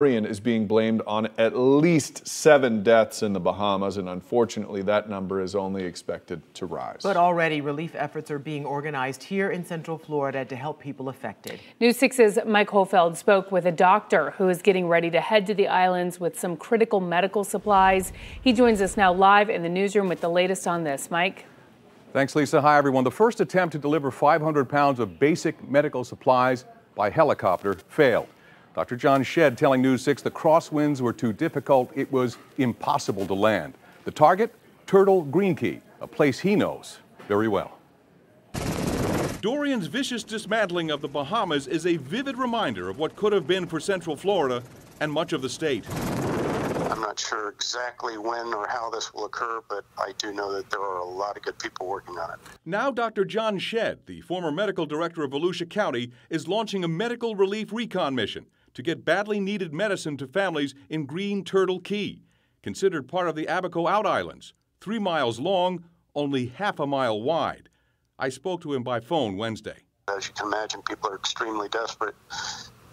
Dorian is being blamed on at least seven deaths in the Bahamas, and unfortunately, that number is only expected to rise. But already, relief efforts are being organized here in Central Florida to help people affected. News 6's Mike Holfeld spoke with a doctor who is getting ready to head to the islands with some critical medical supplies. He joins us now live in the newsroom with the latest on this. Mike? Thanks, Lisa. Hi, everyone. The first attempt to deliver 500 pounds of basic medical supplies by helicopter failed. Dr. John Shedd telling News 6 the crosswinds were too difficult, it was impossible to land. The target? Turtle Green Cay, a place he knows very well. Dorian's vicious dismantling of the Bahamas is a vivid reminder of what could have been for Central Florida and much of the state. I'm not sure exactly when or how this will occur, but I do know that there are a lot of good people working on it. Now, Dr. John Shedd, the former medical director of Volusia County, is launching a medical relief recon mission to get badly needed medicine to families in Green Turtle Cay, considered part of the Abaco Out Islands, three miles long, only half a mile wide. I spoke to him by phone Wednesday. As you can imagine, people are extremely desperate,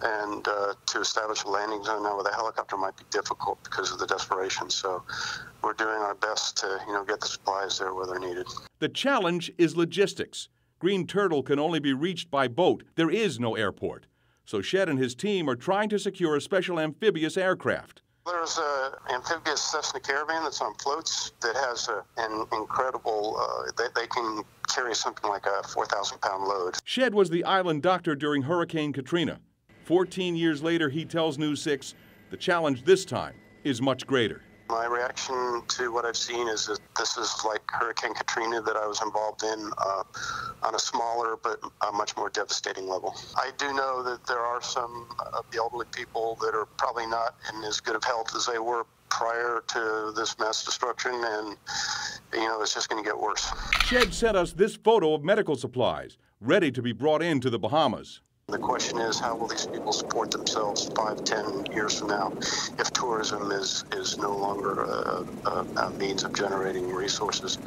and uh, to establish a landing zone now with a helicopter might be difficult because of the desperation. So we're doing our best to, you know, get the supplies there where they're needed. The challenge is logistics. Green Turtle can only be reached by boat. There is no airport so Shedd and his team are trying to secure a special amphibious aircraft. There's an amphibious Cessna Caravan that's on floats that has a, an incredible, uh, they, they can carry something like a 4,000 pound load. Shedd was the island doctor during Hurricane Katrina. 14 years later, he tells News 6 the challenge this time is much greater. My reaction to what I've seen is that this is like Hurricane Katrina that I was involved in uh, on a smaller but a much more devastating level. I do know that there are some of the elderly people that are probably not in as good of health as they were prior to this mass destruction, and you know it's just going to get worse. Shedd sent us this photo of medical supplies ready to be brought into the Bahamas. The question is, how will these people support themselves five, ten years from now if tourism is, is no longer a, a, a means of generating resources?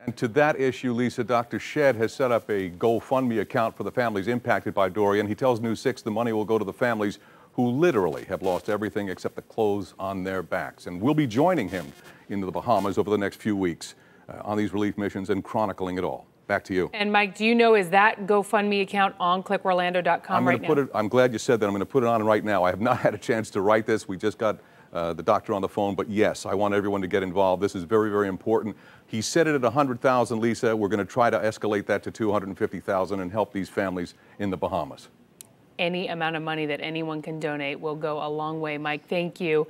And to that issue, Lisa, Dr. Shedd has set up a GoFundMe account for the families impacted by Dorian. He tells News 6 the money will go to the families who literally have lost everything except the clothes on their backs. And we'll be joining him into the Bahamas over the next few weeks uh, on these relief missions and chronicling it all. Back to you. And Mike, do you know is that GoFundMe account on clickorlando.com I'm right now? Put it, I'm glad you said that. I'm going to put it on right now. I have not had a chance to write this. We just got uh, the doctor on the phone, but yes, I want everyone to get involved. This is very, very important. He said it at 100,000, Lisa. We're going to try to escalate that to 250,000 and help these families in the Bahamas. Any amount of money that anyone can donate will go a long way. Mike, thank you.